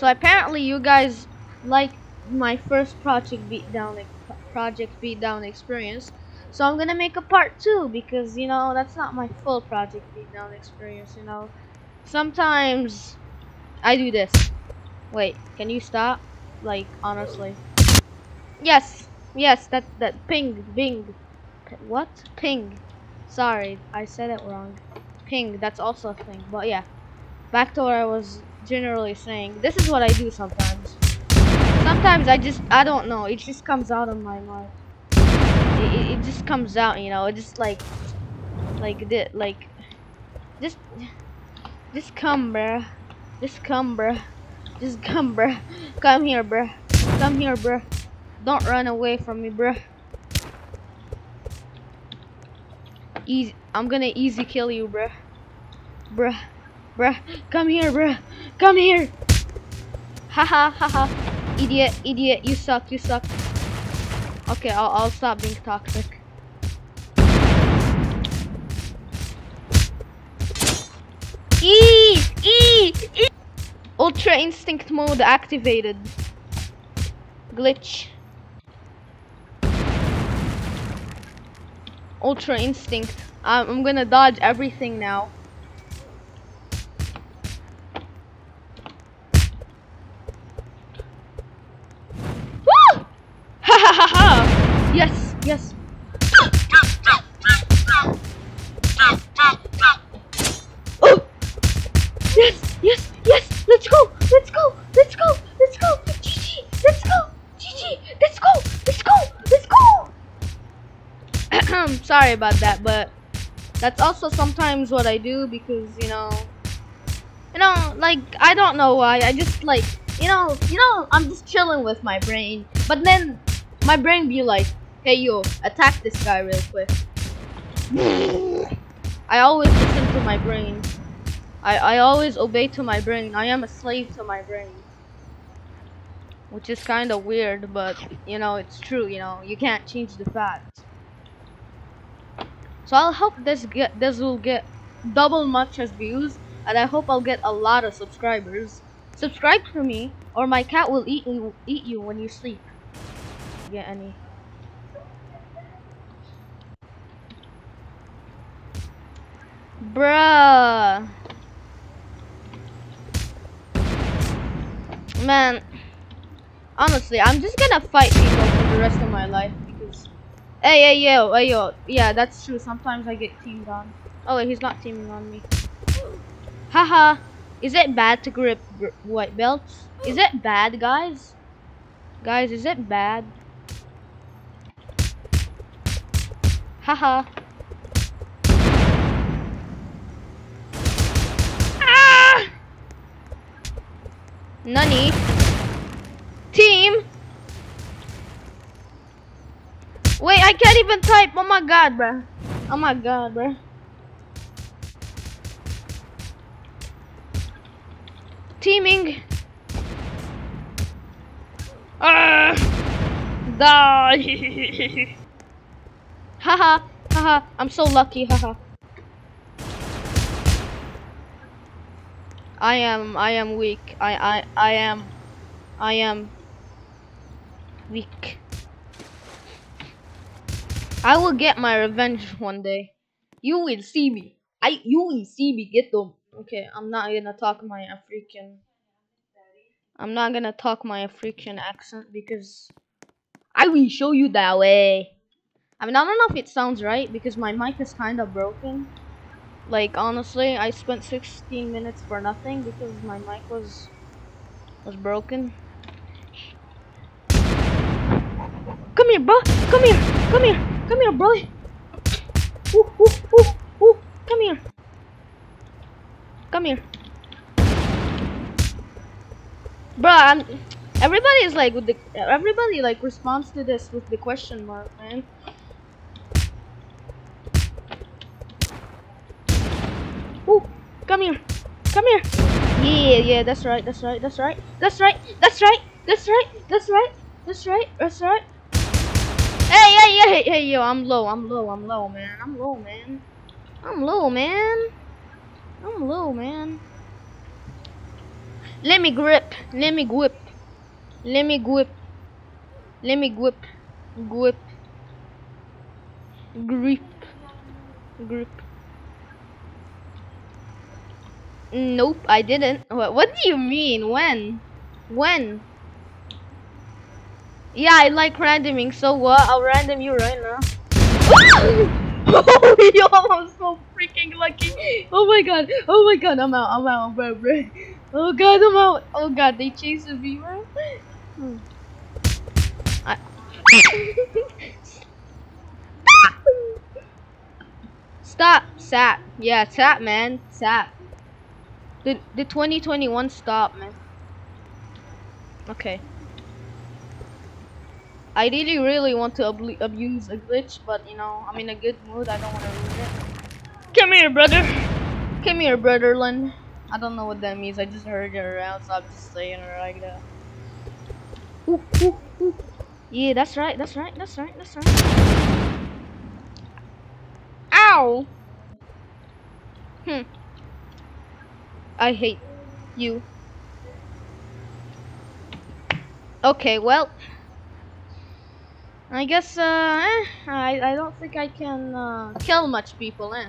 So apparently you guys like my first project beatdown project beatdown experience. So I'm gonna make a part two because you know that's not my full project beatdown experience. You know, sometimes I do this. Wait, can you stop? Like honestly. Yes, yes, that that ping, bing. What? Ping. Sorry, I said it wrong. Ping. That's also a thing. But yeah, back to where I was generally saying. This is what I do sometimes. Sometimes I just I don't know. It just comes out of my mouth. It, it, it just comes out, you know. It just like like this, like just just come, bruh. Just come, bruh. Just come, bruh. Come here, bruh. Come here, bruh. Don't run away from me, bruh. Easy. I'm gonna easy kill you, bruh. Bruh. Bruh. Come here, bruh. Come here. Haha, haha. Idiot, idiot. You suck, you suck. Okay, I'll, I'll stop being toxic. E, e, e. Ultra Instinct mode activated. Glitch. Ultra Instinct. I'm, I'm gonna dodge everything now. Sorry about that, but that's also sometimes what I do because you know, you know, like I don't know why. I just like you know, you know, I'm just chilling with my brain, but then my brain be like, hey yo, attack this guy real quick. I always listen to my brain. I, I always obey to my brain. I am a slave to my brain. Which is kind of weird, but, you know, it's true, you know. You can't change the facts. So I'll hope this get this will get double much as views, and I hope I'll get a lot of subscribers. Subscribe to me, or my cat will eat you, eat you when you sleep. Get any? Bruh. Man, honestly, I'm just gonna fight people for the rest of my life. Hey, hey, yo, hey, yo. Yeah, that's true. Sometimes I get teamed on. Oh, wait, he's not teaming on me. Haha. Is it bad to grip white belts? Is it bad, guys? Guys, is it bad? Haha. ah! Nani? Team? Wait, I can't even type. Oh my god, bro. Oh my god, bro. Teaming. Ah! Die. haha, haha. I'm so lucky, haha. I am, I am weak. I, I, I am, I am weak. I will get my revenge one day. You will see me. I, you will see me get them. Okay, I'm not gonna talk my African. I'm not gonna talk my African accent because I will show you that way. I mean, I don't know if it sounds right because my mic is kind of broken. Like honestly, I spent 16 minutes for nothing because my mic was was broken. Come here, bro. Come here. Come here. Come here, bro. Ooh, ooh, ooh, ooh. Come here. Come here. Bro, I'm, everybody is like with the everybody like responds to this with the question mark, man. Ooh, come here. Come here. Yeah, yeah, that's right, that's right, that's right, that's right, that's right, that's right, that's right, that's right, that's right. Hey, hey, hey, hey, yo, I'm low, I'm low, I'm low, man. I'm low, man. I'm low, man. I'm low, man. Let me grip. Let me grip. Let me grip. Let me grip. Grip. Grip. Grip. Nope, I didn't. What, what do you mean? When? When? Yeah, I like randoming, so what? I'll random you right now. oh, yo, I'm so freaking lucky. Oh my god. Oh my god, I'm out. I'm out, bro, bro. Oh god, I'm out. Oh god, they chasing me, bro. Hmm. Stop, sap. Yeah, tap, man. Tap. The the 2021 stop, man. Okay. I really, really want to ab abuse a glitch, but you know, I'm in a good mood. I don't want to ruin it. Come here, brother. Come here, brotherland. I don't know what that means. I just heard it around, so I'm just saying it like that. Ooh, ooh, ooh. Yeah, that's right. That's right. That's right. That's right. Ow. Hmm. I hate you. Okay, well. I guess, uh, eh, I, I don't think I can, uh, kill much people, eh.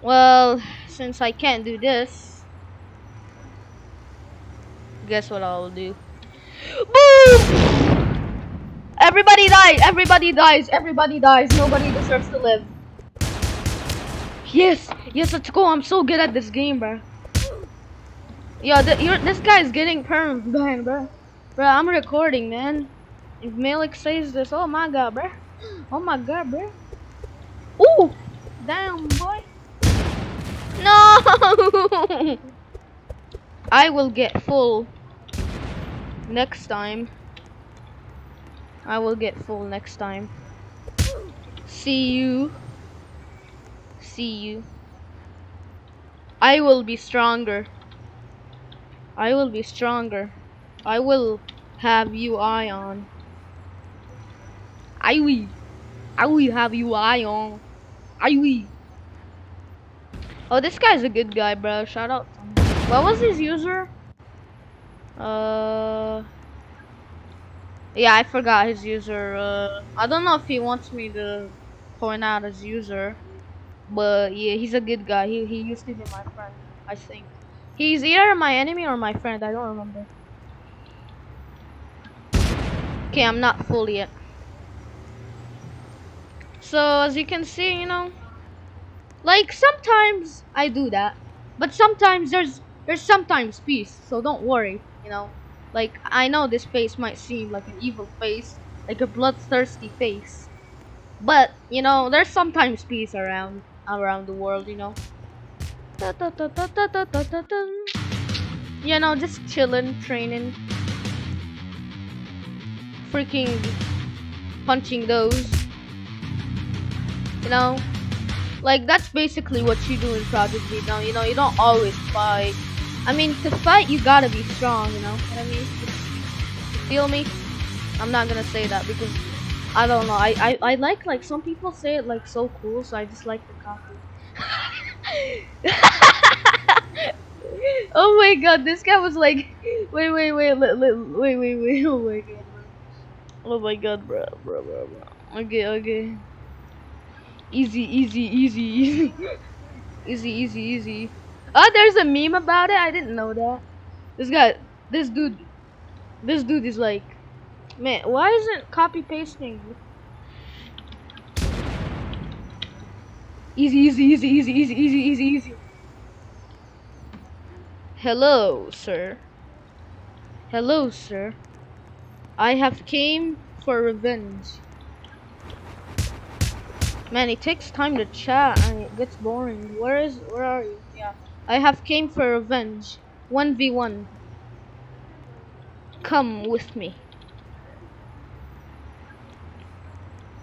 Well, since I can't do this, guess what I'll do? Boom! Everybody dies! Everybody dies! Everybody dies! Nobody deserves to live. Yes! Yes, let's go! I'm so good at this game, bro. Yo, th this guy's getting perm banned, bro. Bro, I'm recording, man. If Malik says this, oh my god, bro. Oh my god, bro. Ooh! Damn, boy. No! I will get full next time. I will get full next time. See you. See you. I will be stronger. I will be stronger. I will have you eye on. I will. I will have you eye on. I will. Oh, this guy's a good guy, bro. Shout out. What was his user? Uh. Yeah, I forgot his user. Uh, I don't know if he wants me to point out his user, but yeah, he's a good guy. He he used to be my friend, I think. He's either my enemy or my friend. I don't remember. Okay, I'm not full yet. So as you can see, you know, like sometimes I do that, but sometimes there's there's sometimes peace. So don't worry, you know. Like I know this face might seem like an evil face, like a bloodthirsty face, but you know there's sometimes peace around around the world, you know. You know, just chilling, training freaking punching those. You know? Like, that's basically what you do in Project Beatdown, you know? You don't always fight. I mean, to fight, you gotta be strong, you know what I mean? Feel me? I'm not gonna say that because I don't know. I, I, I like, like, some people say it, like, so cool, so I just like the copy. oh my god, this guy was like, wait, wait, wait, wait, wait, wait, wait, oh my god. Oh my god, bro, bro, bro, bro. Okay, okay. Easy, easy, easy, easy. easy, easy, easy. Oh, there's a meme about it. I didn't know that. This guy, this dude, this dude is like, man, why isn't copy pasting? Easy, easy, easy, easy, easy, easy, easy, easy. Hello, sir. Hello, sir. I have came for revenge. Man, it takes time to chat and it gets boring. Where is where are you? Yeah. I have came for revenge. 1v1. Come with me.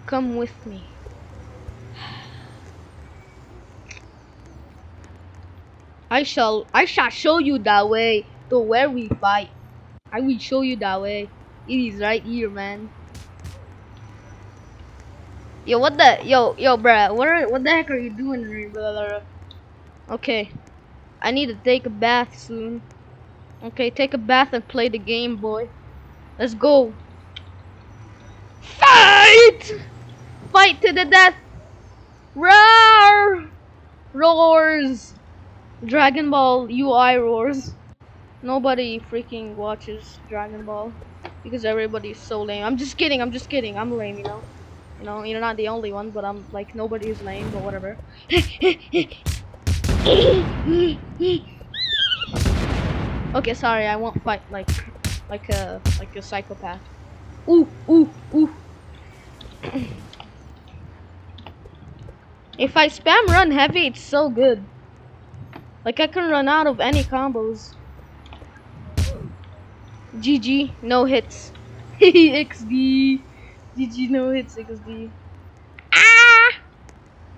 Come with me. I shall I shall show you that way to where we fight. I will show you that way. It is right here, man. Yo, what the? Yo, yo, bruh. What are, what the heck are you doing, blah. Okay. I need to take a bath soon. Okay, take a bath and play the game, boy. Let's go. Fight! Fight to the death! Roar! Roars! Dragon Ball UI roars. Nobody freaking watches Dragon Ball because everybody's so lame. I'm just kidding. I'm just kidding. I'm lame, you know. You know, you're not the only one, but I'm like nobody is lame, but whatever. okay, sorry. I won't fight like like a like a psychopath. Ooh, ooh, ooh. if I spam run heavy, it's so good. Like I can run out of any combos. GG, no hits. XD. GG, no hits, XD. Ah!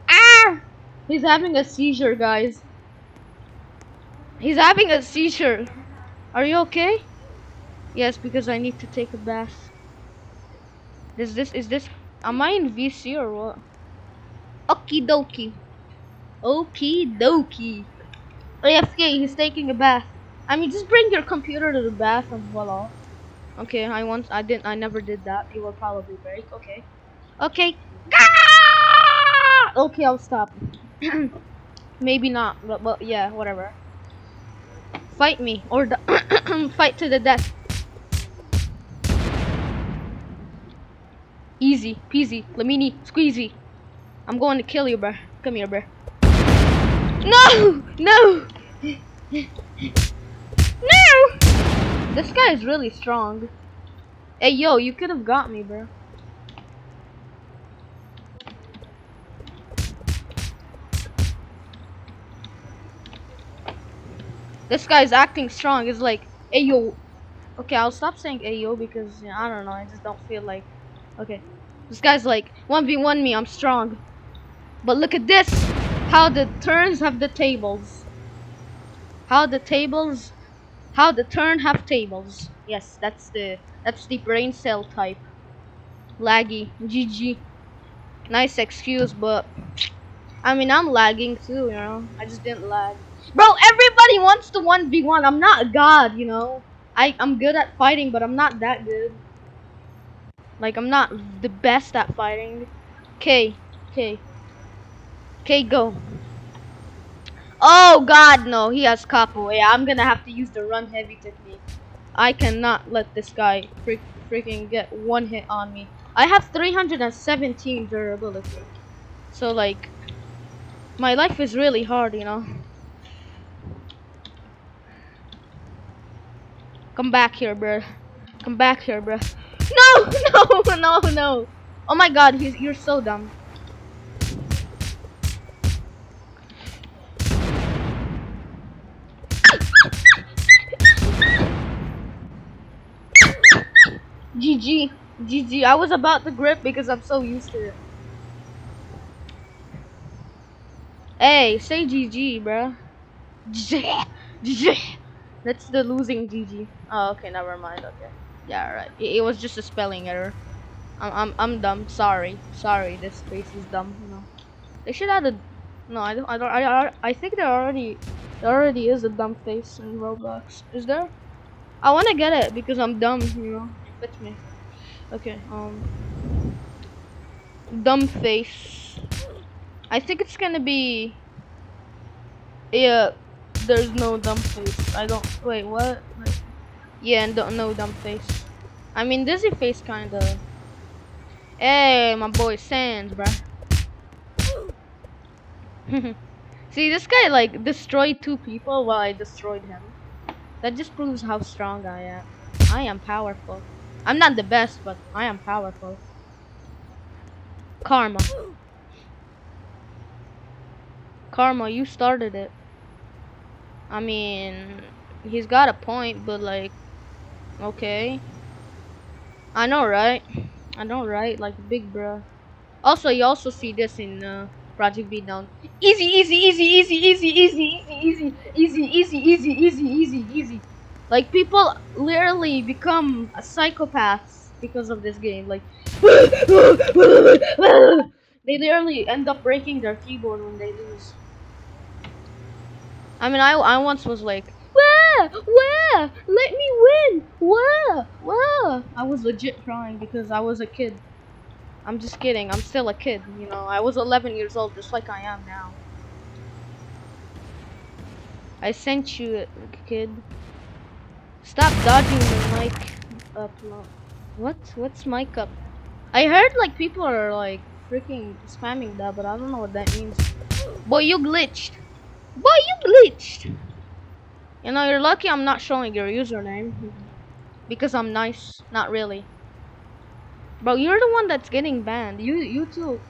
Ah! He's having a seizure, guys. He's having a seizure. Are you okay? Yes, because I need to take a bath. Is this, is this, am I in VC or what? Okie dokie. Okie dokie. AFK, he's taking a bath. I mean, just bring your computer to the bath and voila. Okay, I once, I didn't, I never did that. It will probably break. Okay. Okay. Okay, I'll stop. Maybe not, but, but yeah, whatever. Fight me, or fight to the death. Easy peasy, lemini, squeezy. I'm going to kill you, bruh. Come here. No! No! No! This guy is really strong. Hey, yo, you could have got me, bro. This guy's acting strong. It's like, hey, yo. Okay, I'll stop saying hey, yo, because, you know, I don't know. I just don't feel like... Okay. This guy's like, 1v1 me, I'm strong. But look at this! How the turns have the tables. How the tables how the turn have tables. Yes, that's the that's the brain cell type. Laggy. GG. Nice excuse, but I mean I'm lagging too, you know. I just didn't lag. Bro, everybody wants to 1v1. I'm not a god, you know. I, I'm good at fighting, but I'm not that good. Like, I'm not the best at fighting. Okay, okay. Okay, go. Oh god, no, he has capoeira. I'm gonna have to use the run heavy technique. I cannot let this guy freak, freaking get one hit on me. I have 317 durability. So like, my life is really hard, you know. Come back here, bro. Come back here, bro. No, no, no, no. Oh my god, he's, you're so dumb. GG. GG. I was about to grip because I'm so used to it. Hey, say GG, bro. GG. That's the losing GG. Oh, okay, never mind. Okay. Yeah, right. It, it was just a spelling error. I'm, I'm, I'm dumb. Sorry. Sorry, this face is dumb. No. They should add a... No, I don't, I don't, I, I, I think there already, there already is a dumb face in Roblox. Is there? I want to get it because I'm dumb, you know with me. Okay, um dumb face. I think it's gonna be Yeah there's no dumb face. I don't wait what? Wait. Yeah and don't no dumb face. I mean dizzy face kinda Hey my boy Sands, bruh. See this guy like destroyed two people while I destroyed him. That just proves how strong I am. I am powerful. I'm not the best, but I am powerful. Karma. Karma, you started it. I mean, he's got a point, but like, okay. I know, right? I know, right? Like, big bro. Also, you also see this in uh, Project Beatdown. Easy, easy, easy, easy, easy, easy, easy, easy, easy, easy, easy, easy, easy, easy. Like people literally become psychopaths because of this game. Like they literally end up breaking their keyboard when they lose. I mean, I, I once was like, where, where, let me win, where, where. I was legit crying because I was a kid. I'm just kidding. I'm still a kid, you know. I was 11 years old, just like I am now. I sent you, kid. Stop dodging the mic up. What? What's mic up? I heard like people are like freaking spamming that, but I don't know what that means. Boy, you glitched. Boy, you glitched. You know, you're lucky I'm not showing your username. Because I'm nice. Not really. Bro, you're the one that's getting banned. You you too.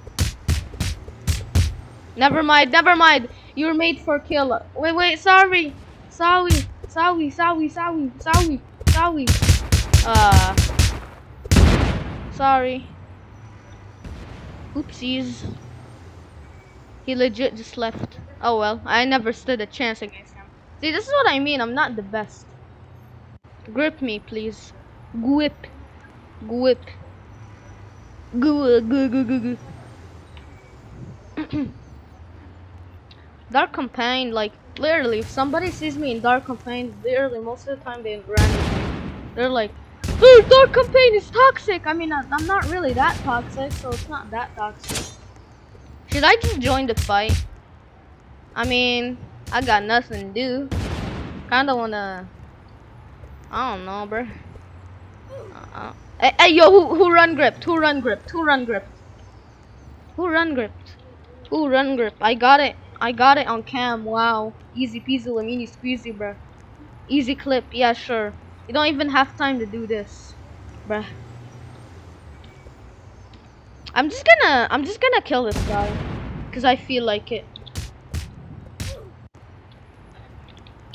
Never mind, never mind. You're made for kill. Wait, wait, sorry. Sorry. Sorry, sorry, sorry, sorry, sorry. Uh sorry. Oopsies. He legit just left. Oh well, I never stood a chance against him. See, this is what I mean. I'm not the best. Grip me, please. Grip. Grip. Goo goo goo goo goo. Dark Campaign, like, literally, if somebody sees me in Dark Campaign, literally, most of the time they run me. They're like, Dude, Dark Campaign is toxic! I mean, I'm not really that toxic, so it's not that toxic. Should I just join the fight? I mean, I got nothing to do. Kinda wanna... I don't know, bro. Uh, uh, hey, hey, yo, who, who run gripped? Who run gripped? Who run gripped? Who run gripped? Who run grip? I got it. I got it on cam. Wow. Easy peasy lemini squeezy, bruh. Easy clip. Yeah, sure. You don't even have time to do this, bruh. I'm just gonna, I'm just gonna kill this guy, cause I feel like it.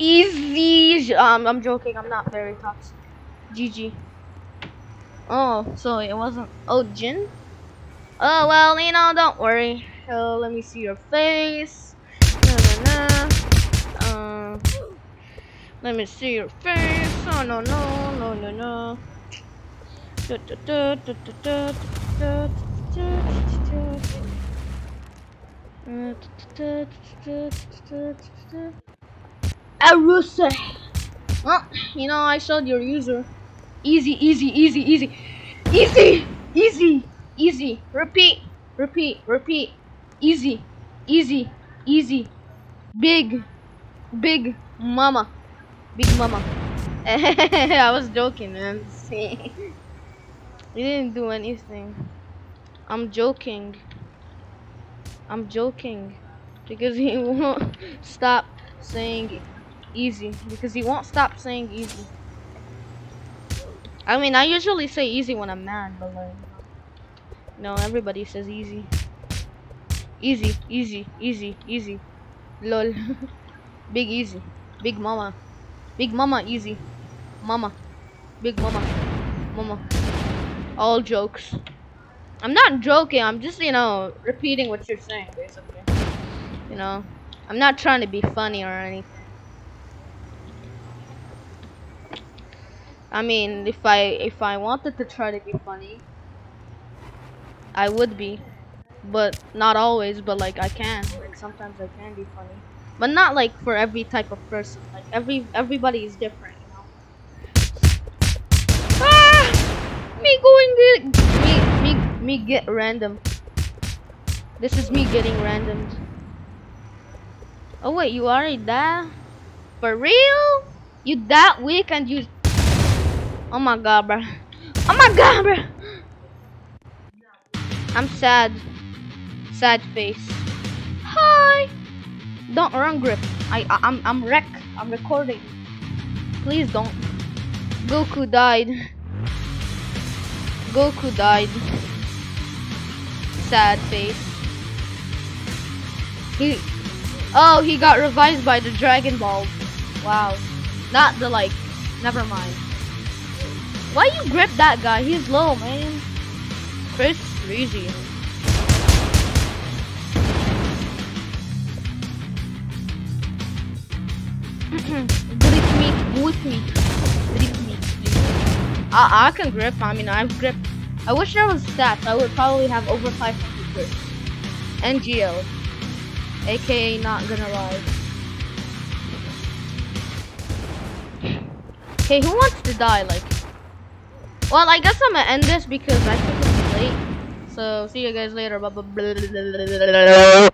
Easy. Um, I'm joking. I'm not very toxic. GG. Oh, so it wasn't. Oh, Jin. Oh well, you know, don't worry. So let me see your face. Let me see your face. Oh no no no no no. Arusa. Well, you know, I showed your user. Easy, easy, easy, easy. Easy, easy, easy. Repeat, repeat, repeat. Easy, easy, easy. Big, big mama. Big mama. I was joking, man. he didn't do anything. I'm joking. I'm joking. Because he won't stop saying easy. Because he won't stop saying easy. I mean, I usually say easy when I'm mad, but like, no, everybody says easy. Easy, easy, easy, easy. Lol. Big easy. Big mama. Big mama easy. Mama. Big mama. Mama. All jokes. I'm not joking. I'm just, you know, repeating what you're saying, basically. You know, I'm not trying to be funny or anything. I mean, if I if I wanted to try to be funny, I would be but not always but like I can like sometimes I can be funny but not like for every type of person. Like every everybody is different you know? Ah! me going get me me me get random. This is me getting random. Oh wait you already that? For real? You that weak and you oh my god bro oh my god bro I'm sad. Sad face. Hi. Don't run grip. I, I I'm I'm wreck. I'm recording. Please don't. Goku died. Goku died. Sad face. He Oh, he got revived by the Dragon Ball. Wow. Not the like never mind. Why you grip that guy? He's low, man. Chris Easy. Mm-hmm. grip me, boost me, grip me. I, I can grip, I mean, I've grip. I wish there was stats, I would probably have over 500 grip. And aka not gonna lie. Okay, who wants to die, like? Well, I guess I'm gonna end this because I think it's late. So, see you guys later. Bye.